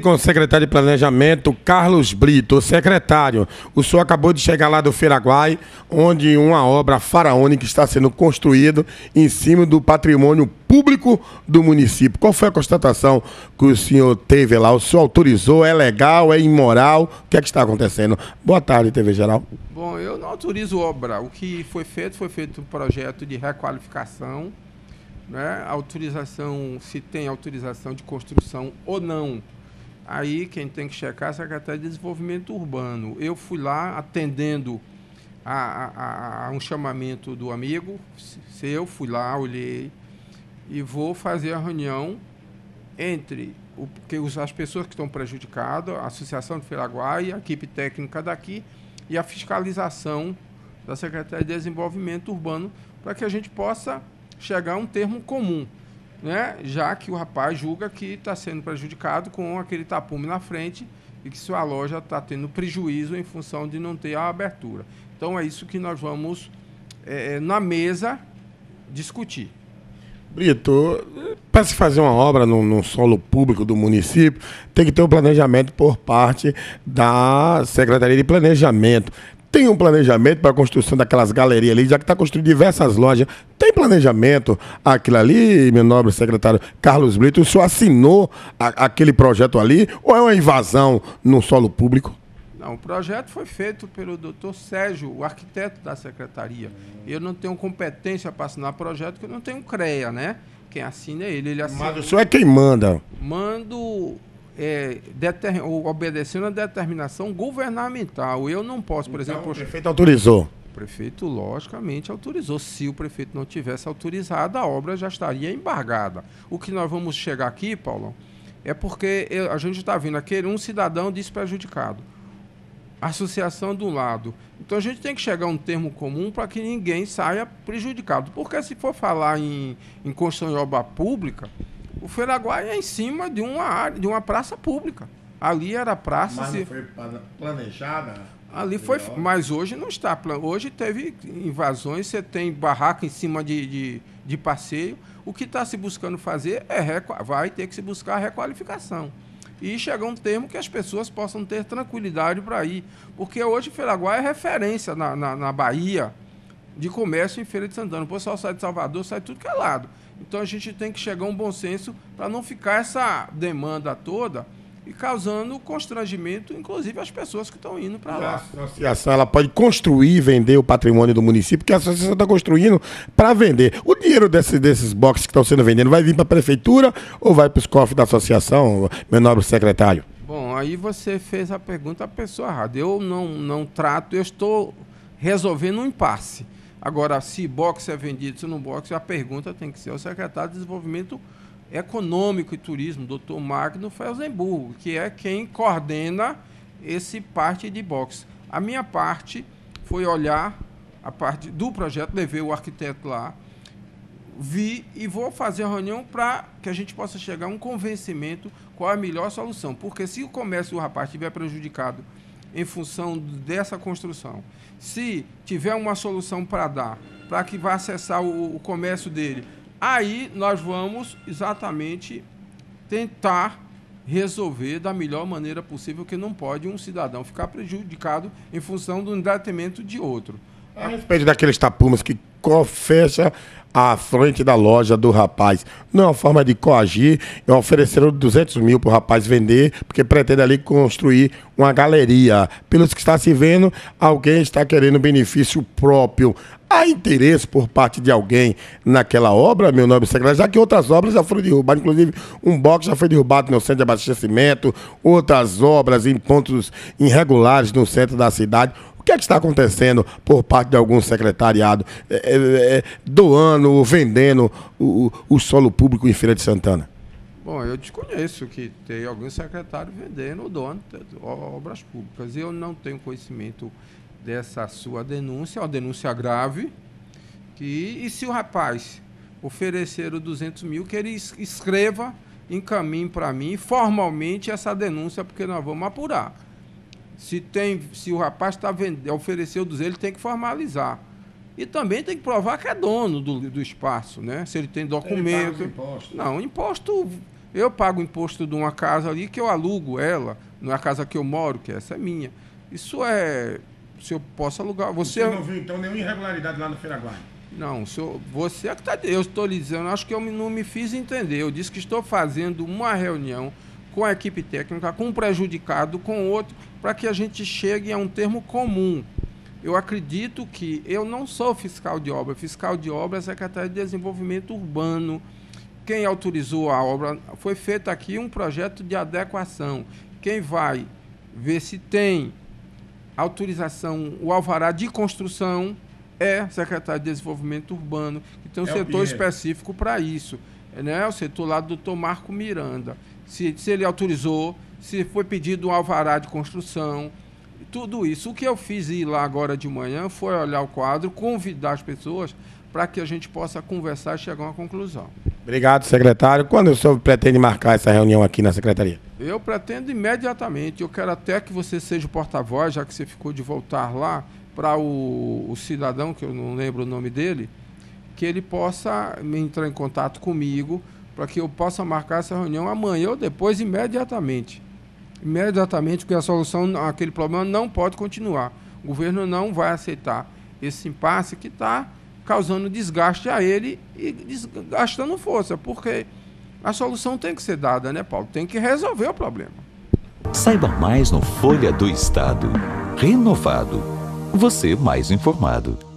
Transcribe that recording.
com o secretário de Planejamento, Carlos Brito. Secretário, o senhor acabou de chegar lá do Feiraguai, onde uma obra faraônica está sendo construída em cima do patrimônio público do município. Qual foi a constatação que o senhor teve lá? O senhor autorizou? É legal? É imoral? O que é que está acontecendo? Boa tarde, TV Geral. Bom, eu não autorizo obra. O que foi feito, foi feito um projeto de requalificação né, autorização, se tem autorização de construção ou não. Aí quem tem que checar é a Secretaria de Desenvolvimento Urbano. Eu fui lá atendendo a, a, a um chamamento do amigo seu, fui lá, olhei e vou fazer a reunião entre o, que os, as pessoas que estão prejudicadas, a Associação de Feiraguai, a equipe técnica daqui e a fiscalização da Secretaria de Desenvolvimento Urbano para que a gente possa chegar a um termo comum, né? já que o rapaz julga que está sendo prejudicado com aquele tapume na frente e que sua loja está tendo prejuízo em função de não ter a abertura. Então é isso que nós vamos, é, é na mesa, discutir. Brito, para se fazer uma obra no, no, solo público do município, tem que ter um planejamento por parte da Secretaria de Planejamento. Tem um planejamento para a construção daquelas galerias ali, já que está construindo diversas lojas. Tem planejamento aquilo ali, meu nobre secretário Carlos Brito? O senhor assinou a, aquele projeto ali ou é uma invasão no solo público? Não, o projeto foi feito pelo doutor Sérgio, o arquiteto da secretaria. Eu não tenho competência para assinar projeto, porque eu não tenho CREA, né? Quem assina é ele. ele assina... Mas o senhor é quem manda. Mando é, deter, obedecendo a determinação governamental. Eu não posso, por então, exemplo. O prefeito autorizou. O prefeito, logicamente, autorizou. Se o prefeito não tivesse autorizado, a obra já estaria embargada. O que nós vamos chegar aqui, Paulo, é porque a gente está vendo aquele um cidadão desprejudicado. Associação do lado. Então a gente tem que chegar a um termo comum para que ninguém saia prejudicado. Porque se for falar em, em construção de obra pública, o Feiraguai é em cima de uma área, de uma praça pública. Ali era praça. Mas não foi planejada? Ali foi, mas hoje não está. Hoje teve invasões, você tem barraca em cima de, de, de passeio. O que está se buscando fazer é vai ter que se buscar a requalificação. E chegar um termo que as pessoas possam ter tranquilidade para ir. Porque hoje Feiraguai é referência na, na, na Bahia de comércio em Feira de Santana. O pessoal sai de Salvador, sai tudo que é lado. Então a gente tem que chegar a um bom senso para não ficar essa demanda toda e causando constrangimento, inclusive às pessoas que estão indo para lá. A associação ela pode construir e vender o patrimônio do município, porque a associação está construindo para vender. O dinheiro desse, desses boxes que estão sendo vendidos vai vir para a prefeitura ou vai para os cofres da associação, meu nobre secretário? Bom, aí você fez a pergunta à pessoa errada. Eu não, não trato, eu estou resolvendo um impasse. Agora, se boxe é vendido, se não boxe, a pergunta tem que ser ao secretário de Desenvolvimento Econômico e Turismo, doutor Magno Felsenburgo, que é quem coordena esse parte de boxe. A minha parte foi olhar a parte do projeto, levei o arquiteto lá, vi e vou fazer a reunião para que a gente possa chegar a um convencimento qual é a melhor solução. Porque se o comércio rapaz estiver prejudicado em função dessa construção. Se tiver uma solução para dar, para que vá acessar o, o comércio dele, aí nós vamos exatamente tentar resolver da melhor maneira possível, que não pode um cidadão ficar prejudicado em função do detrimento de outro. A respeito daqueles tapumes que fecha à frente da loja do rapaz. Não é uma forma de coagir, é ofereceram 200 mil para o rapaz vender, porque pretende ali construir uma galeria. Pelos que está se vendo, alguém está querendo benefício próprio. Há interesse por parte de alguém naquela obra, meu nome secretário, já que outras obras já foram derrubadas, inclusive um box já foi derrubado no centro de abastecimento, outras obras em pontos irregulares no centro da cidade. O que, é que está acontecendo por parte de algum secretariado é, é, é doando, vendendo o, o, solo público em Feira de Santana? Bom, eu desconheço que tem algum secretário vendendo ou doando obras públicas. Eu não tenho conhecimento dessa sua denúncia, é uma denúncia grave. Que, e se o rapaz oferecer os 200 mil, que ele escreva, encaminhe para mim formalmente essa denúncia, porque nós vamos apurar. Se, tem, se o rapaz está ofereceu dos ele tem que formalizar. E também tem que provar que é dono do, do espaço, né? Se ele tem documento. Ele imposto. Não, imposto Eu pago imposto de uma casa ali que eu alugo ela, não é a casa que eu moro, que essa é minha. Isso é. Se eu posso alugar. Você, Você não viu, então, nenhuma irregularidade lá no Feiraguai? Não, senhor, você é que está. Eu estou lhe dizendo, acho que eu não me fiz entender. Eu disse que estou fazendo uma reunião com a equipe técnica, com um prejudicado, com outro, para que a gente chegue a um termo comum. Eu acredito que eu não sou fiscal de obra. Fiscal de obra é Secretaria de Desenvolvimento Urbano. Quem autorizou a obra foi feito aqui um projeto de adequação. Quem vai ver se tem autorização, o alvará de construção é Secretaria de Desenvolvimento Urbano, que tem um É setor específico para isso. Né? O setor lá do Dr. Marco Miranda. Se, se ele autorizou, se foi pedido um alvará de construção, tudo isso. O que eu fiz ir lá agora de manhã foi olhar o quadro, convidar as pessoas para que a gente possa conversar e chegar a uma conclusão. Obrigado, secretário. Quando o senhor pretende marcar essa reunião aqui na secretaria? Eu pretendo imediatamente, eu quero até que você seja o porta-voz, já que você ficou de voltar lá, para o, o cidadão, que eu não lembro o nome dele, que ele possa entrar em contato comigo, para que eu possa marcar essa reunião amanhã ou depois, imediatamente. Imediatamente, porque a solução, aquele problema não pode continuar. O governo não vai aceitar esse impasse que está causando desgaste a ele e desgastando força, porque a solução tem que ser dada, né, Paulo? Tem que resolver o problema. Saiba mais no Folha do Estado. Renovado. Você mais informado.